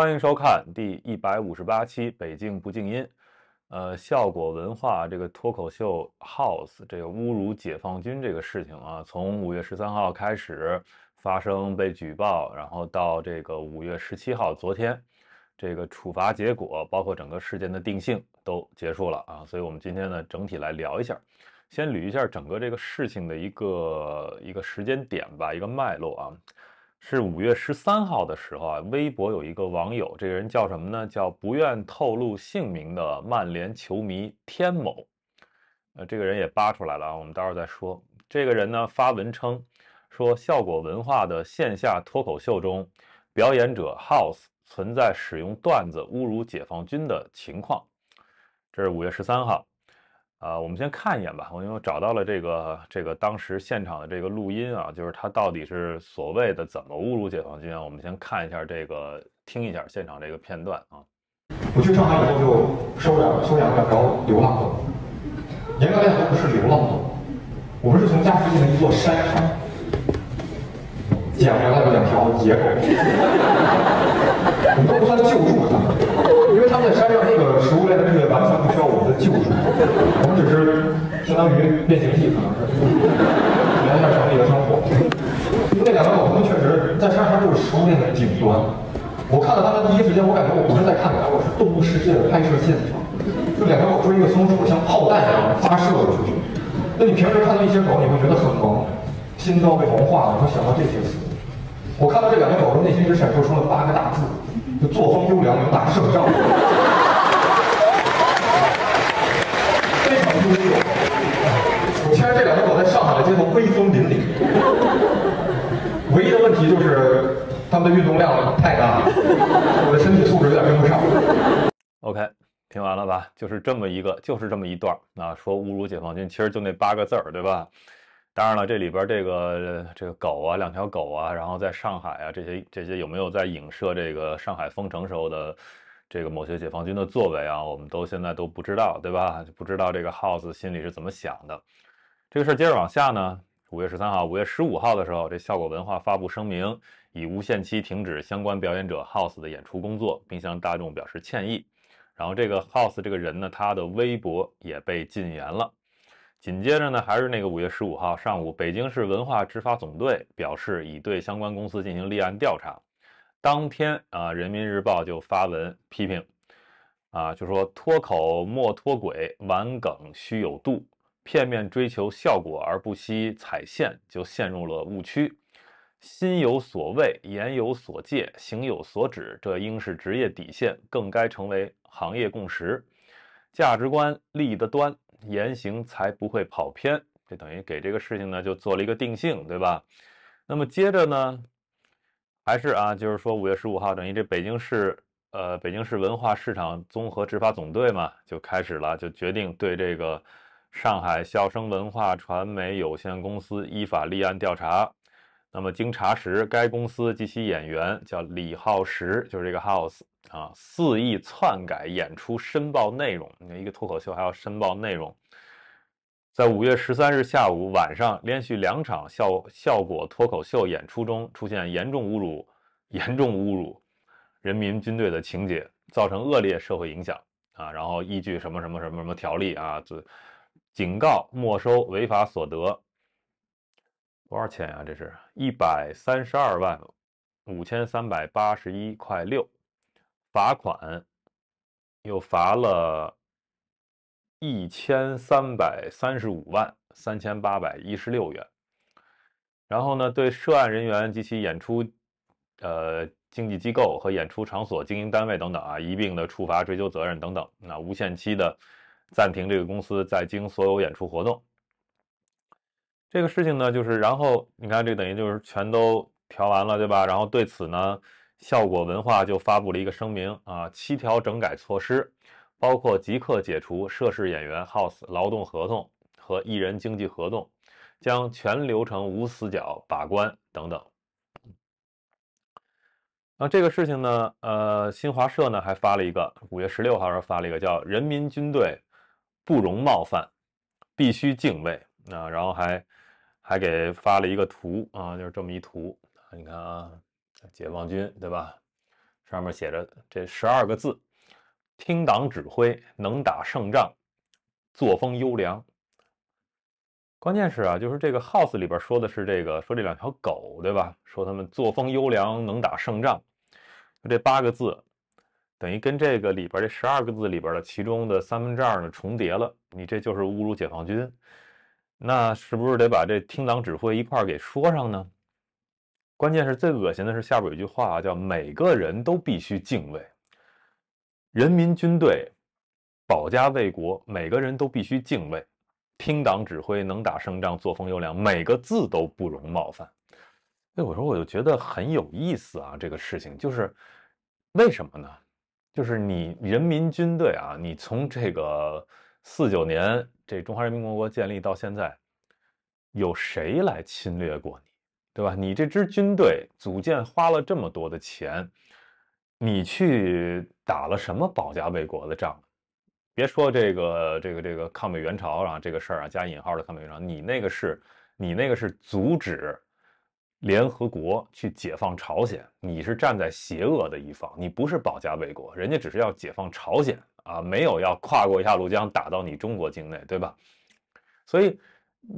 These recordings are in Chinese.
欢迎收看第一百五十八期《北京不静音》。呃，效果文化这个脱口秀 House 这个侮辱解放军这个事情啊，从五月十三号开始发生被举报，然后到这个五月十七号昨天，这个处罚结果，包括整个事件的定性都结束了啊。所以我们今天呢，整体来聊一下，先捋一下整个这个事情的一个一个时间点吧，一个脉络啊。是五月十三号的时候啊，微博有一个网友，这个人叫什么呢？叫不愿透露姓名的曼联球迷天某。呃，这个人也扒出来了啊，我们待会儿再说。这个人呢发文称，说效果文化的线下脱口秀中，表演者 House 存在使用段子侮辱解放军的情况。这是五月十三号。啊，我们先看一眼吧。我因为找到了这个这个当时现场的这个录音啊，就是他到底是所谓的怎么侮辱解放军啊？我们先看一下这个，听一下现场这个片段啊。我去上海以后就收养收养两条流浪狗，严格来讲不是流浪狗，我们是从家附近的一座山上捡回来的两条野狗，我们都不算救助它们。因为他们在山上那个食物链的位完全不需要我们的救助，我们只是相当于变形计，可能是连一下城里的生活。那两条狗它们确实在山上就是食物链的顶端。我看到它们第一时间，我感觉我不是在看它，我是动物世界的拍摄现场。就两条狗追一个松鼠，像炮弹一样发射了出去。那你平时看到一些狗，你会觉得很萌，心都要被萌化了，会想到这些词。我看到这两条狗的，内心只闪烁出了八个大字。就作风优良，能打胜仗，非常优秀。我牵着这两条狗在上海的街头威风凛凛，唯一的问题就是它们的运动量太大，我的身体素质有点跟不上。OK，听完了吧？就是这么一个，就是这么一段啊，说侮辱解放军，其实就那八个字儿，对吧？当然了，这里边这个这个狗啊，两条狗啊，然后在上海啊，这些这些有没有在影射这个上海封城时候的这个某些解放军的作为啊？我们都现在都不知道，对吧？不知道这个 House 心里是怎么想的。这个事儿接着往下呢，五月十三号、五月十五号的时候，这效果文化发布声明，以无限期停止相关表演者 House 的演出工作，并向大众表示歉意。然后这个 House 这个人呢，他的微博也被禁言了。紧接着呢，还是那个五月十五号上午，北京市文化执法总队表示已对相关公司进行立案调查。当天啊，人民日报就发文批评，啊，就说脱口莫脱轨，玩梗需有度，片面追求效果而不惜踩线，就陷入了误区。心有所畏，言有所戒，行有所止，这应是职业底线，更该成为行业共识。价值观立得端。言行才不会跑偏，这等于给这个事情呢就做了一个定性，对吧？那么接着呢，还是啊，就是说五月十五号，等于这北京市呃北京市文化市场综合执法总队嘛就开始了，就决定对这个上海笑声文化传媒有限公司依法立案调查。那么经查实，该公司及其演员叫李浩石，就是这个 House。啊！肆意篡改演出申报内容，你看一个脱口秀还要申报内容。在五月十三日下午晚上，连续两场效效果脱口秀演出中出现严重侮辱、严重侮辱人民军队的情节，造成恶劣社会影响啊！然后依据什么什么什么什么条例啊，就警告没收违法所得多少钱啊？这是一百三十二万五千三百八十一块六。罚款又罚了一千三百三十五万三千八百一十六元，然后呢，对涉案人员及其演出呃经纪机构和演出场所经营单位等等啊一并的处罚追究责任等等，那无限期的暂停这个公司在京所有演出活动。这个事情呢，就是然后你看这等于就是全都调完了，对吧？然后对此呢。效果文化就发布了一个声明啊，七条整改措施，包括即刻解除涉事演员 House 劳动合同和艺人经纪合同，将全流程无死角把关等等。那这个事情呢，呃，新华社呢还发了一个，五月十六号时候发了一个叫“人民军队不容冒犯，必须敬畏”啊，然后还还给发了一个图啊，就是这么一图，你看啊。解放军对吧？上面写着这十二个字：听党指挥，能打胜仗，作风优良。关键是啊，就是这个 house 里边说的是这个，说这两条狗，对吧？说他们作风优良，能打胜仗。这八个字，等于跟这个里边这十二个字里边的其中的三分之二呢重叠了。你这就是侮辱解放军，那是不是得把这听党指挥一块儿给说上呢？关键是最恶心的是下边有句话叫“每个人都必须敬畏人民军队，保家卫国，每个人都必须敬畏。”听党指挥，能打胜仗，作风优良，每个字都不容冒犯。哎，我说我就觉得很有意思啊，这个事情就是为什么呢？就是你人民军队啊，你从这个四九年这中华人民共和国建立到现在，有谁来侵略过你，对吧？你这支军队组建花了这么多的钱，你去打了什么保家卫国的仗？别说这个这个这个抗美援朝啊，这个事儿啊，加引号的抗美援朝，你那个是，你那个是阻止联合国去解放朝鲜，你是站在邪恶的一方，你不是保家卫国，人家只是要解放朝鲜啊，没有要跨过鸭绿江打到你中国境内，对吧？所以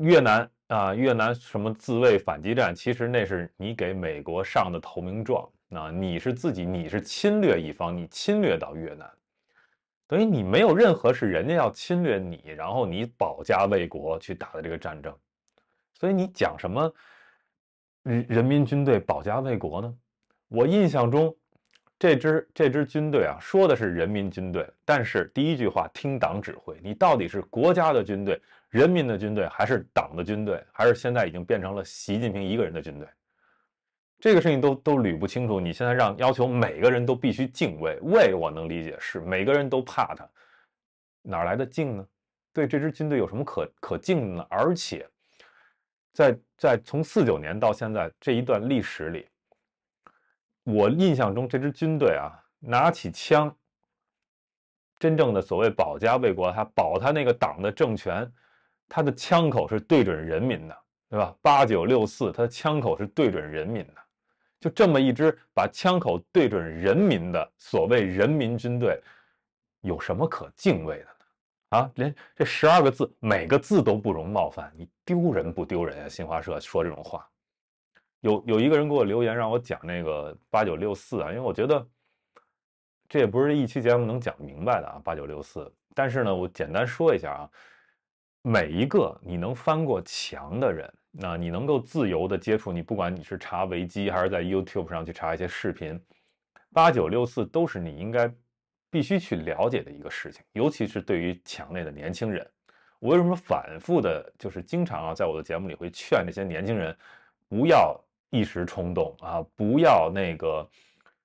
越南啊，越南什么自卫反击战，其实那是你给美国上的投名状啊，你是自己，你是侵略一方，你侵略到越南。等于你没有任何是人家要侵略你，然后你保家卫国去打的这个战争，所以你讲什么人人民军队保家卫国呢？我印象中，这支这支军队啊，说的是人民军队，但是第一句话听党指挥，你到底是国家的军队、人民的军队，还是党的军队，还是现在已经变成了习近平一个人的军队？这个事情都都捋不清楚，你现在让要求每个人都必须敬畏，畏我能理解，是每个人都怕他，哪来的敬呢？对这支军队有什么可可敬的呢？而且，在在从四九年到现在这一段历史里，我印象中这支军队啊，拿起枪，真正的所谓保家卫国，他保他那个党的政权，他的枪口是对准人民的，对吧？八九六四，他的枪口是对准人民的。就这么一支把枪口对准人民的所谓人民军队，有什么可敬畏的呢？啊，连这十二个字每个字都不容冒犯，你丢人不丢人啊？新华社说这种话，有有一个人给我留言让我讲那个八九六四啊，因为我觉得这也不是一期节目能讲明白的啊，八九六四。但是呢，我简单说一下啊，每一个你能翻过墙的人。那你能够自由的接触，你不管你是查维基还是在 YouTube 上去查一些视频，八九六四都是你应该必须去了解的一个事情，尤其是对于墙内的年轻人。我为什么反复的，就是经常啊，在我的节目里会劝这些年轻人不要一时冲动啊，不要那个，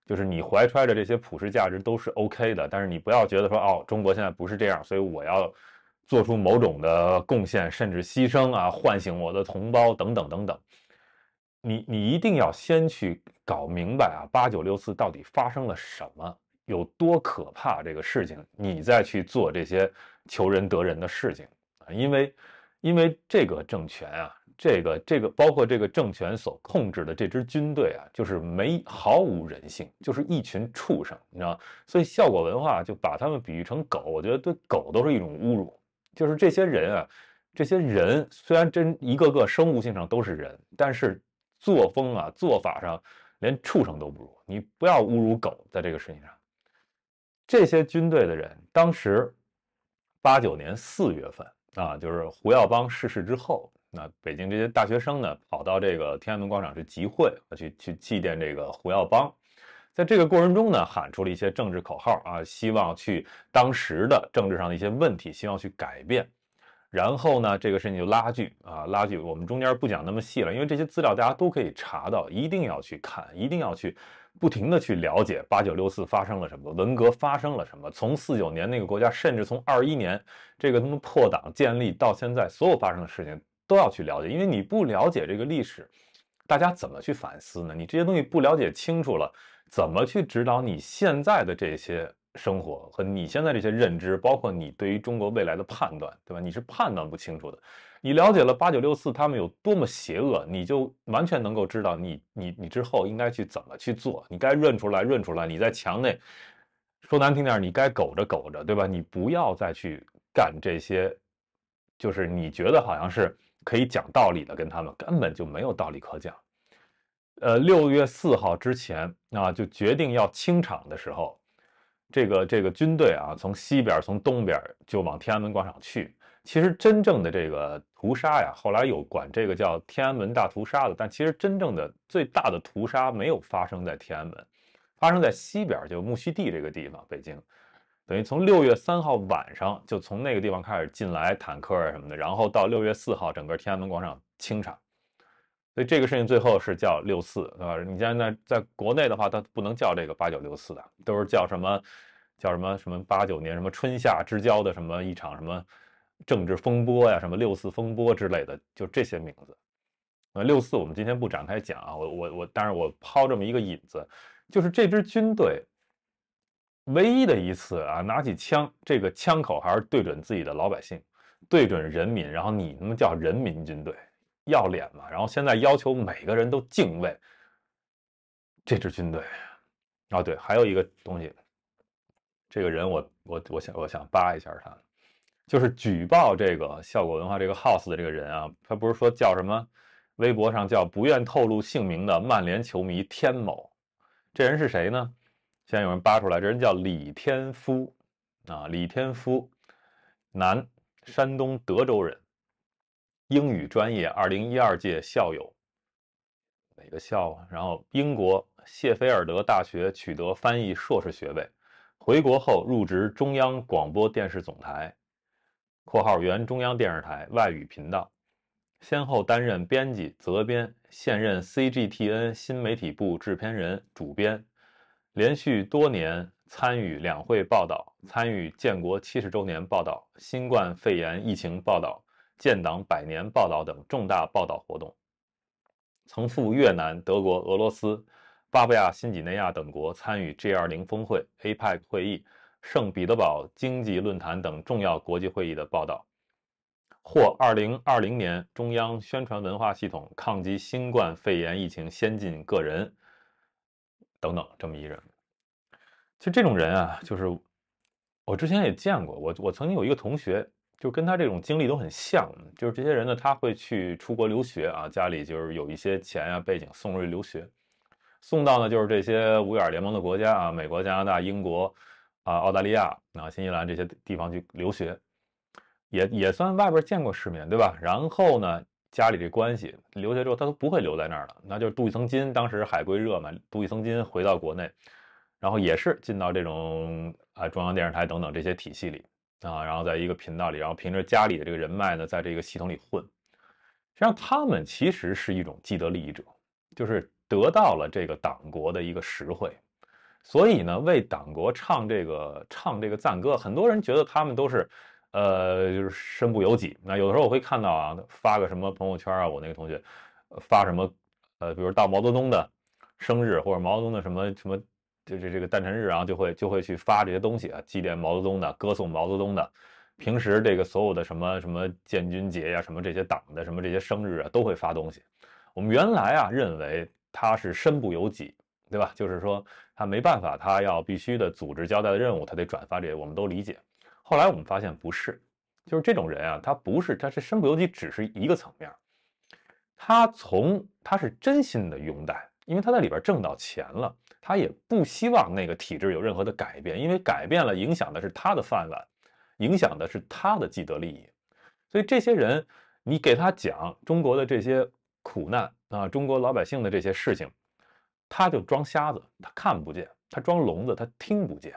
就是你怀揣着这些普世价值都是 OK 的，但是你不要觉得说哦，中国现在不是这样，所以我要。做出某种的贡献，甚至牺牲啊，唤醒我的同胞等等等等。你你一定要先去搞明白啊，八九六四到底发生了什么，有多可怕这个事情，你再去做这些求人得人的事情啊。因为因为这个政权啊，这个这个包括这个政权所控制的这支军队啊，就是没毫无人性，就是一群畜生，你知道所以效果文化就把他们比喻成狗，我觉得对狗都是一种侮辱。就是这些人啊，这些人虽然真一个个生物性上都是人，但是作风啊、做法上连畜生都不如。你不要侮辱狗，在这个事情上，这些军队的人，当时八九年四月份啊，就是胡耀邦逝世之后，那北京这些大学生呢，跑到这个天安门广场去集会，去去祭奠这个胡耀邦。在这个过程中呢，喊出了一些政治口号啊，希望去当时的政治上的一些问题，希望去改变。然后呢，这个事情就拉锯啊，拉锯。我们中间不讲那么细了，因为这些资料大家都可以查到，一定要去看，一定要去不停的去了解八九六四发生了什么，文革发生了什么，从四九年那个国家，甚至从二一年这个他们破党建立到现在，所有发生的事情都要去了解，因为你不了解这个历史，大家怎么去反思呢？你这些东西不了解清楚了。怎么去指导你现在的这些生活和你现在这些认知，包括你对于中国未来的判断，对吧？你是判断不清楚的。你了解了八九六四他们有多么邪恶，你就完全能够知道你你你之后应该去怎么去做，你该认出来认出来，你在墙内说难听点，你该苟着苟着，对吧？你不要再去干这些，就是你觉得好像是可以讲道理的，跟他们根本就没有道理可讲。呃，六月四号之前啊，就决定要清场的时候，这个这个军队啊，从西边从东边就往天安门广场去。其实真正的这个屠杀呀，后来有管这个叫天安门大屠杀的，但其实真正的最大的屠杀没有发生在天安门，发生在西边，就木樨地这个地方，北京。等于从六月三号晚上就从那个地方开始进来坦克啊什么的，然后到六月四号整个天安门广场清场。所以这个事情最后是叫六四，对吧？你现在在国内的话，它不能叫这个八九六四的，都是叫什么？叫什么什么八九年什么春夏之交的什么一场什么政治风波呀，什么六四风波之类的，就这些名字。呃，六四我们今天不展开讲啊，我我我，但是我抛这么一个引子，就是这支军队唯一的一次啊，拿起枪，这个枪口还是对准自己的老百姓，对准人民，然后你他妈叫人民军队。要脸嘛？然后现在要求每个人都敬畏这支军队。啊，对，还有一个东西，这个人我我我想我想扒一下他，就是举报这个效果文化这个 house 的这个人啊，他不是说叫什么？微博上叫不愿透露姓名的曼联球迷天某，这人是谁呢？现在有人扒出来，这人叫李天夫啊，李天夫，男，山东德州人。英语专业，二零一二届校友，哪个校啊？然后英国谢菲尔德大学取得翻译硕士学位，回国后入职中央广播电视总台（括号原中央电视台外语频道），先后担任编辑、责编，现任 CGTN 新媒体部制片人、主编，连续多年参与两会报道，参与建国七十周年报道、新冠肺炎疫情报道。建党百年报道等重大报道活动，曾赴越南、德国、俄罗斯、巴布亚新几内亚等国参与 G20 峰会、APEC 会议、圣彼得堡经济论坛等重要国际会议的报道，获2020年中央宣传文化系统抗击新冠肺炎疫情先进个人等等这么一人。其实这种人啊，就是我之前也见过，我我曾经有一个同学。就跟他这种经历都很像，就是这些人呢，他会去出国留学啊，家里就是有一些钱啊背景送出去留学，送到呢就是这些五眼联盟的国家啊，美国、加拿大、英国啊、澳大利亚啊、新西兰这些地方去留学，也也算外边见过世面，对吧？然后呢，家里这关系，留下之后他都不会留在那儿了，那就镀一层金，当时海归热嘛，镀一层金回到国内，然后也是进到这种啊中央电视台等等这些体系里。啊，然后在一个频道里，然后凭着家里的这个人脉呢，在这个系统里混。实际上，他们其实是一种既得利益者，就是得到了这个党国的一个实惠，所以呢，为党国唱这个唱这个赞歌。很多人觉得他们都是，呃，就是身不由己。那有的时候我会看到啊，发个什么朋友圈啊，我那个同学发什么，呃，比如到毛泽东的生日或者毛泽东的什么什么。就这这个诞辰日啊，就会就会去发这些东西啊，纪念毛泽东的，歌颂毛泽东的。平时这个所有的什么什么建军节呀，什么这些党的什么这些生日啊，都会发东西。我们原来啊认为他是身不由己，对吧？就是说他没办法，他要必须的组织交代的任务，他得转发这些，我们都理解。后来我们发现不是，就是这种人啊，他不是，他是身不由己，只是一个层面。他从他是真心的拥戴，因为他在里边挣到钱了。他也不希望那个体制有任何的改变，因为改变了，影响的是他的饭碗，影响的是他的既得利益。所以这些人，你给他讲中国的这些苦难啊，中国老百姓的这些事情，他就装瞎子，他看不见；他装聋子，他听不见，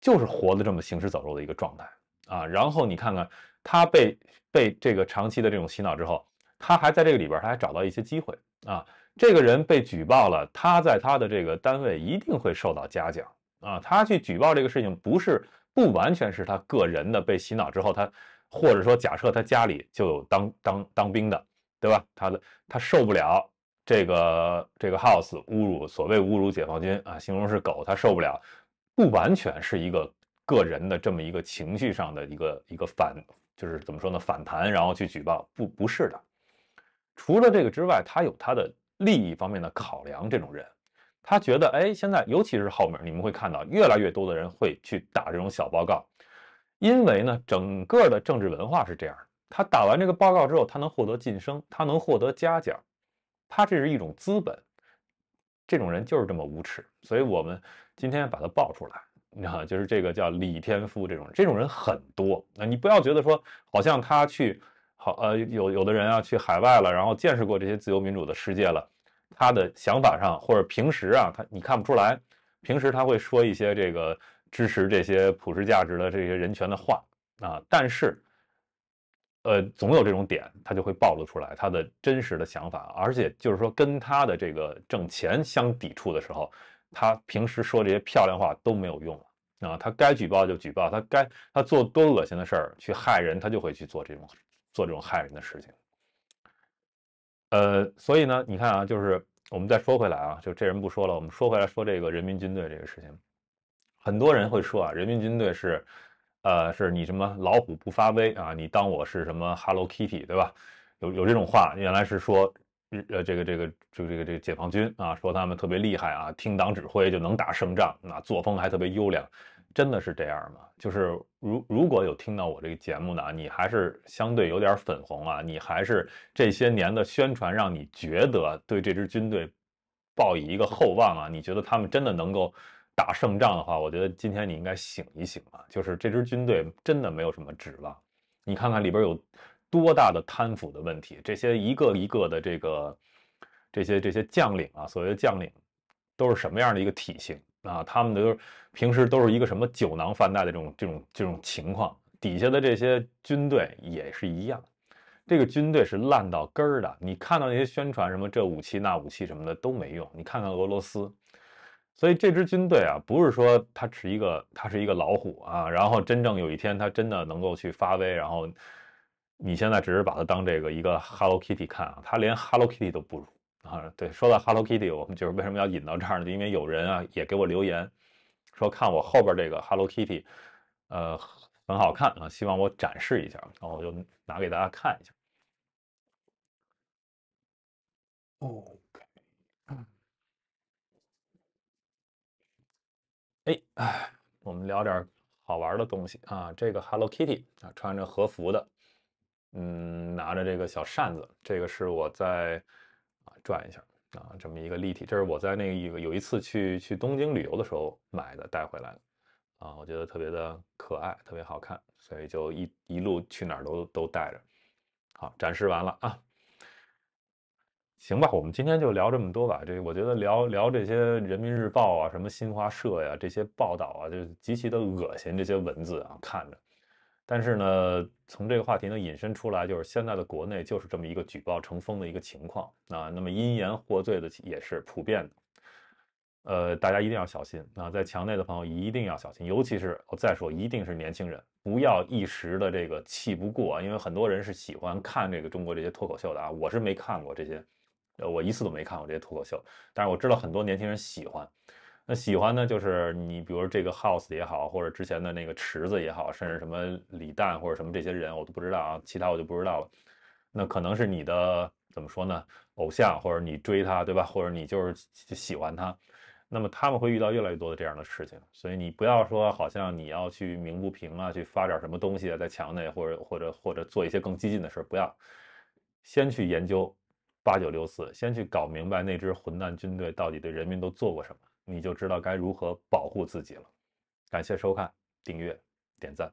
就是活的这么行尸走肉的一个状态啊。然后你看看他被被这个长期的这种洗脑之后，他还在这个里边，他还找到一些机会啊。这个人被举报了，他在他的这个单位一定会受到嘉奖啊！他去举报这个事情，不是不完全是他个人的被洗脑之后，他或者说假设他家里就有当当当兵的，对吧？他的他受不了这个这个 house 侮辱，所谓侮辱解放军啊，形容是狗，他受不了，不完全是一个个人的这么一个情绪上的一个一个反就是怎么说呢反弹，然后去举报，不不是的。除了这个之外，他有他的利益方面的考量。这种人，他觉得，哎，现在尤其是后面你们会看到越来越多的人会去打这种小报告，因为呢，整个的政治文化是这样。他打完这个报告之后，他能获得晋升，他能获得嘉奖，他这是一种资本。这种人就是这么无耻，所以我们今天把他爆出来，你知道就是这个叫李天夫这种人，这种人很多。那你不要觉得说，好像他去好呃有有的人啊去海外了，然后见识过这些自由民主的世界了，他的想法上或者平时啊，他你看不出来，平时他会说一些这个支持这些普世价值的这些人权的话啊，但是。呃，总有这种点，他就会暴露出来他的真实的想法，而且就是说跟他的这个挣钱相抵触的时候，他平时说这些漂亮话都没有用了啊。他该举报就举报，他该他做多恶心的事儿去害人，他就会去做这种做这种害人的事情。呃，所以呢，你看啊，就是我们再说回来啊，就这人不说了，我们说回来说这个人民军队这个事情，很多人会说啊，人民军队是。呃，是你什么老虎不发威啊？你当我是什么 Hello Kitty 对吧？有有这种话，原来是说，呃，这个这个这个这个这个解放军啊，说他们特别厉害啊，听党指挥就能打胜仗，那作风还特别优良，真的是这样吗？就是如如果有听到我这个节目呢，你还是相对有点粉红啊，你还是这些年的宣传让你觉得对这支军队抱以一个厚望啊，你觉得他们真的能够？打胜仗的话，我觉得今天你应该醒一醒啊！就是这支军队真的没有什么指望。你看看里边有多大的贪腐的问题，这些一个一个的这个这些这些将领啊，所谓的将领都是什么样的一个体型啊？他们的平时都是一个什么酒囊饭袋的这种这种这种情况，底下的这些军队也是一样，这个军队是烂到根儿的。你看到那些宣传什么这武器那武器什么的都没用，你看看俄罗斯。所以这支军队啊，不是说它是一个，它是一个老虎啊，然后真正有一天它真的能够去发威，然后你现在只是把它当这个一个 Hello Kitty 看啊，它连 Hello Kitty 都不如啊。对，说到 Hello Kitty，我们就是为什么要引到这儿呢？因为有人啊也给我留言说看我后边这个 Hello Kitty，呃，很好看啊，希望我展示一下，然后我就拿给大家看一下。哦。哎哎，我们聊点好玩的东西啊。这个 Hello Kitty 啊，穿着和服的，嗯，拿着这个小扇子，这个是我在啊转一下啊，这么一个立体，这是我在那个一个有一次去去东京旅游的时候买的，带回来的啊，我觉得特别的可爱，特别好看，所以就一一路去哪儿都都带着。好，展示完了啊。行吧，我们今天就聊这么多吧。这我觉得聊聊这些人民日报啊、什么新华社呀这些报道啊，就极其的恶心这些文字啊，看着。但是呢，从这个话题呢引申出来，就是现在的国内就是这么一个举报成风的一个情况啊。那么因言获罪的也是普遍的。呃，大家一定要小心啊，在墙内的朋友一定要小心，尤其是我再说，一定是年轻人，不要一时的这个气不过，因为很多人是喜欢看这个中国这些脱口秀的啊，我是没看过这些。呃，我一次都没看过这些脱口秀，但是我知道很多年轻人喜欢。那喜欢呢，就是你比如这个 House 也好，或者之前的那个池子也好，甚至什么李诞或者什么这些人，我都不知道啊，其他我就不知道了。那可能是你的怎么说呢，偶像，或者你追他，对吧？或者你就是喜欢他，那么他们会遇到越来越多的这样的事情。所以你不要说好像你要去鸣不平啊，去发点什么东西啊，在墙内，或者或者或者做一些更激进的事不要，先去研究。八九六四，先去搞明白那支混蛋军队到底对人民都做过什么，你就知道该如何保护自己了。感谢收看、订阅、点赞。